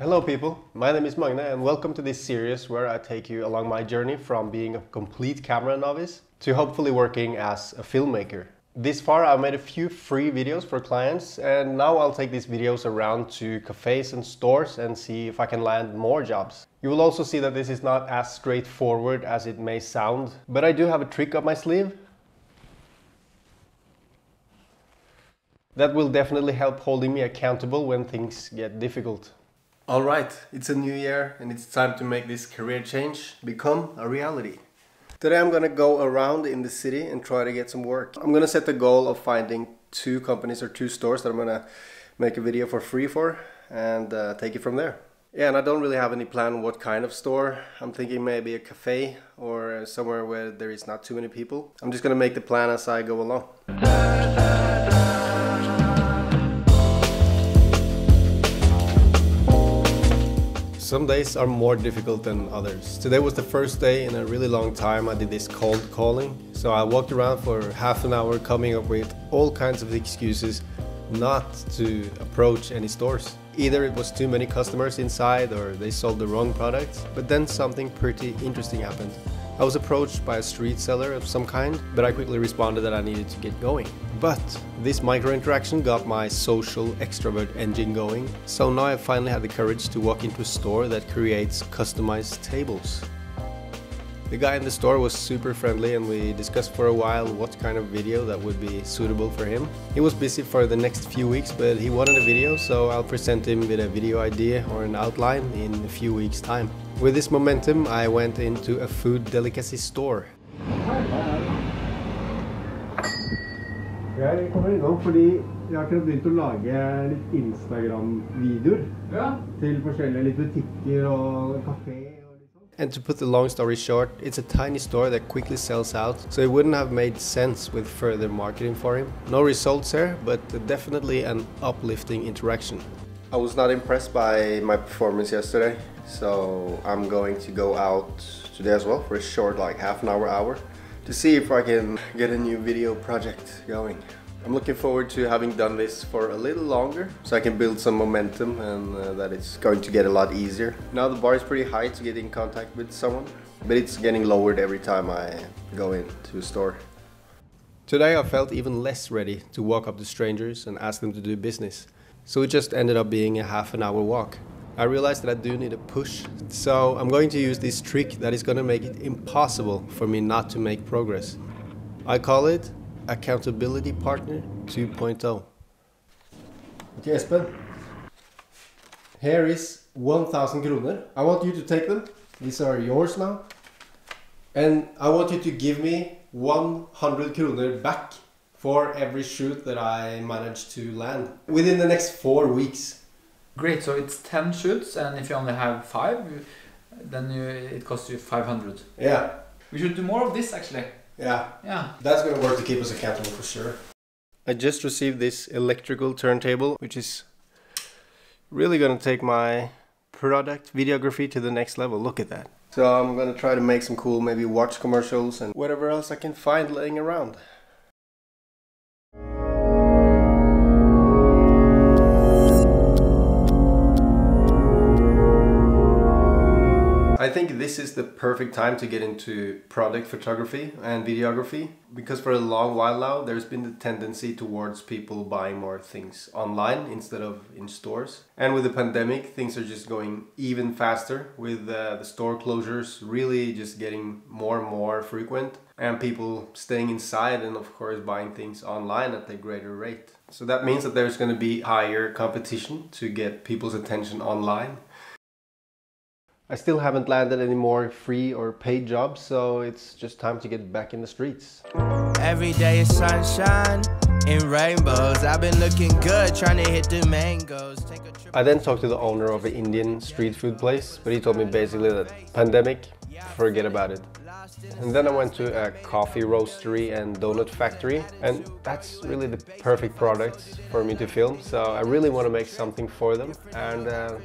Hello people, my name is Magne and welcome to this series where I take you along my journey from being a complete camera novice to hopefully working as a filmmaker. This far I've made a few free videos for clients and now I'll take these videos around to cafes and stores and see if I can land more jobs. You will also see that this is not as straightforward as it may sound, but I do have a trick up my sleeve that will definitely help holding me accountable when things get difficult. All right, it's a new year and it's time to make this career change become a reality. Today I'm gonna go around in the city and try to get some work. I'm gonna set the goal of finding two companies or two stores that I'm gonna make a video for free for and uh, take it from there. Yeah, and I don't really have any plan what kind of store. I'm thinking maybe a cafe or somewhere where there is not too many people. I'm just gonna make the plan as I go along. Some days are more difficult than others. Today was the first day in a really long time I did this cold calling. So I walked around for half an hour coming up with all kinds of excuses not to approach any stores. Either it was too many customers inside or they sold the wrong products, but then something pretty interesting happened. I was approached by a street seller of some kind, but I quickly responded that I needed to get going. But this micro interaction got my social extrovert engine going, so now I finally had the courage to walk into a store that creates customized tables. The guy in the store was super friendly and we discussed for a while what kind of video that would be suitable for him. He was busy for the next few weeks but he wanted a video so I'll present him with a video idea or an outline in a few weeks time. With this momentum I went into a food delicacy store. Jeg kommer innom fordi jeg har akkurat begynt å lage litt Instagram-videoer Ja. til forskjellige litt butikker og kafé. And to put the long story short, it's a tiny store that quickly sells out, so it wouldn't have made sense with further marketing for him. No results here, but definitely an uplifting interaction. I was not impressed by my performance yesterday, so I'm going to go out today as well for a short, like half an hour, hour, to see if I can get a new video project going. I'm looking forward to having done this for a little longer so I can build some momentum and uh, that it's going to get a lot easier. Now the bar is pretty high to get in contact with someone, but it's getting lowered every time I go into a store. Today I felt even less ready to walk up to strangers and ask them to do business. So it just ended up being a half an hour walk. I realized that I do need a push, so I'm going to use this trick that is going to make it impossible for me not to make progress. I call it Accountability Partner oh. 2.0. Okay, Espen. Here is 1000 kroner. I want you to take them. These are yours now. And I want you to give me 100 kroner back for every shoot that I manage to land within the next four weeks. Great. So it's ten shoots, and if you only have five, then you, it costs you five hundred. Yeah, We should do more of this actually. Yeah. Yeah. That's gonna work to keep us accountable for sure. I just received this electrical turntable, which is really gonna take my product videography to the next level. Look at that. So I'm gonna try to make some cool, maybe watch commercials and whatever else I can find laying around. I think this is the perfect time to get into product photography and videography because for a long while now there's been the tendency towards people buying more things online instead of in stores. And with the pandemic, things are just going even faster with uh, the store closures really just getting more and more frequent and people staying inside and of course buying things online at a greater rate. So that means that there's going to be higher competition to get people's attention online. I still haven't landed any more free or paid jobs, so it's just time to get back in the streets. Every day is sunshine and rainbows. I've been looking good, trying to hit the mangoes. Take a trip. I then talked to the owner of an Indian street food place, but he told me basically that pandemic, forget about it. And then I went to a coffee roastery and donut factory, and that's really the perfect product for me to film. So I really want to make something for them, and uh,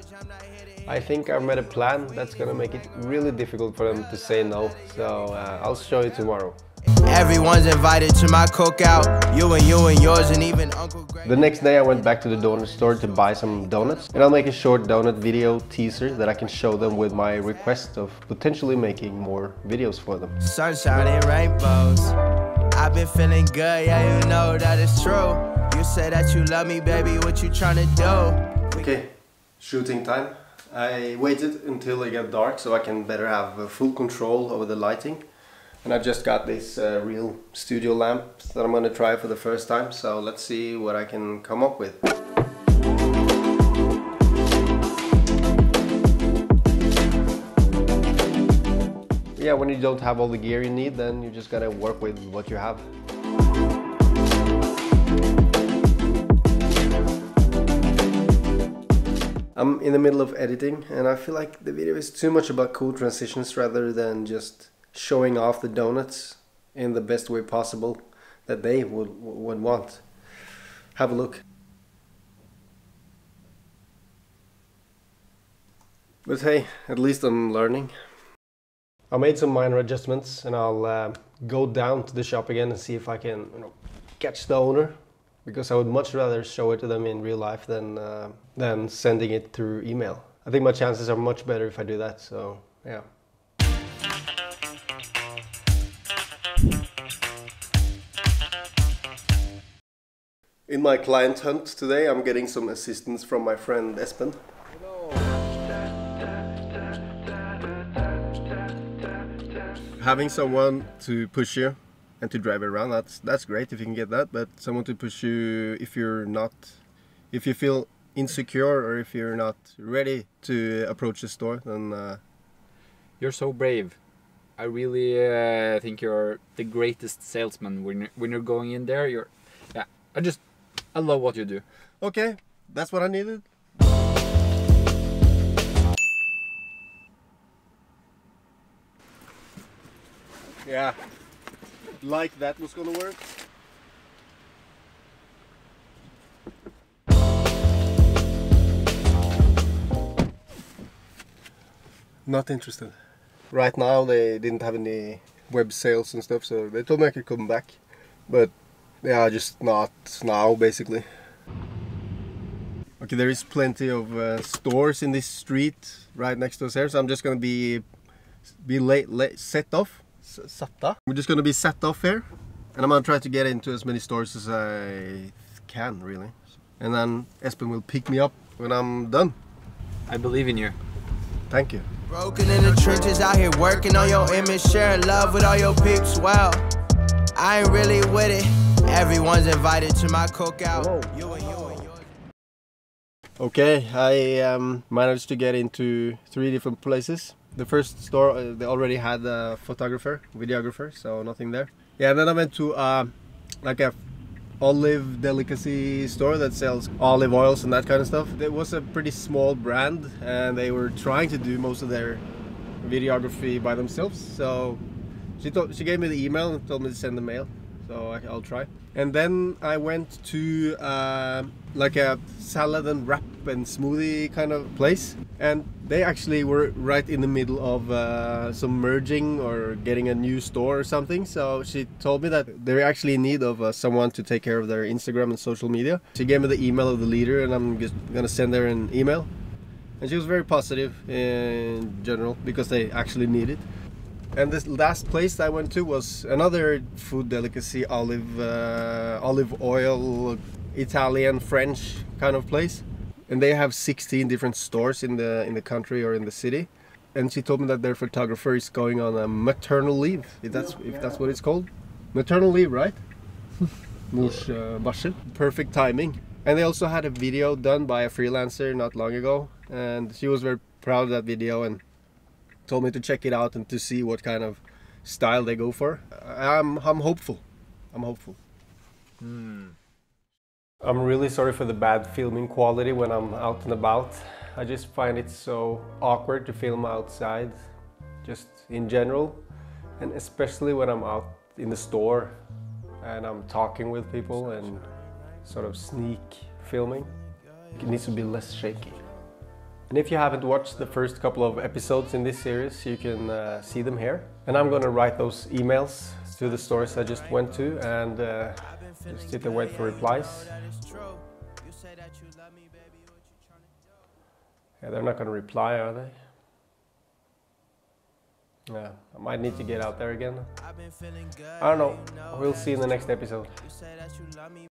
I think I've made a plan that's gonna make it really difficult for them to say no. So uh, I'll show you tomorrow. Everyone's invited to my cookout. You and you and yours and even Uncle Greg. The next day I went back to the donut store to buy some donuts and I'll make a short donut video teaser that I can show them with my request of potentially making more videos for them. Sunshine and rainbows. I've been feeling good, yeah, you know that it's true. You say that you love me, baby, what you trying to do? Okay, shooting time. I waited until it got dark so I can better have uh, full control over the lighting. And I've just got this uh, real studio lamp that I'm gonna try for the first time. So let's see what I can come up with. Yeah, when you don't have all the gear you need, then you just gotta work with what you have. I'm in the middle of editing and I feel like the video is too much about cool transitions rather than just showing off the donuts in the best way possible that they would, would want. Have a look. But hey, at least I'm learning. I made some minor adjustments and I'll uh, go down to the shop again and see if I can you know, catch the owner because I would much rather show it to them in real life than uh, than sending it through email. I think my chances are much better if I do that. So yeah. In my client hunt today, I'm getting some assistance from my friend Espen. Having someone to push you and to drive around that's that's great if you can get that but someone to push you if you're not if you feel insecure or if you're not ready to approach the store then uh, You're so brave. I really uh, think you're the greatest salesman when you're, when you're going in there. You're, yeah. I just, I love what you do. okay that's what i needed yeah like that was gonna work? Not interested. Right now they didn't have any web sales and stuff so they told me i could come back but yeah just not now basically. Okay there is plenty of uh, stores in this street right next to us here so i'm just gonna be be late, late set off. S- satta we're just gonna be set off here and i'm gonna try to get into as many stores as i can really and then espen will pick me up when i'm done I believe in you. thank you Broken in the trenches, out here working on your image, sharing love with all your peeps. Well, I ain't really with it. Everyone's invited to my cookout. You and you and yours. Okay, I um, managed to get into three different places. The first store, uh, they already had a photographer, videographer, so nothing there. Yeah, and then I went to uh, like a olive delicacy store that sells olive oils and that kind of stuff. It was a pretty small brand, and they were trying to do most of their videography by themselves. So she told, she gave me the email and told me to send the mail. So I, I'll try. And then I went to uh, like a salad and wrap and smoothie kind of place, and they actually were right in the middle of uh, some merging or getting a new store or something. So she told me that they're actually in need of uh, someone to take care of their Instagram and social media. She gave me the email of the leader, and I'm just gonna send her an email. And she was very positive in general because they actually need it. And this last place I went to was another food delicacy, olive uh, olive oil, Italian French kind of place. And they have 16 different stores in the in the country or in the city. And she told me that their photographer is going on a maternal leave, if that's if that's what it's called. Maternal leave, right? Uh. Perfect timing. And they also had a video done by a freelancer not long ago, and she was very proud of that video and told me to check it out and to see what kind of style they go for. I'm I'm hopeful. I'm hopeful. Hmm. I'm really sorry for the bad filming quality when I'm out and about. I just find it so awkward to film outside, just in general, and especially when I'm out in the store and I'm talking with people and sort of sneak filming. It needs to be less shaky. And if you haven't watched the first couple of episodes in this series, you can uh, see them here. And I'm gonna write those emails to the stores I just went to and uh, just sit and wait for replies. Yeah, they're not gonna reply, are they? Yeah, I might need to get out there again. I don't know. We'll see in the next episode.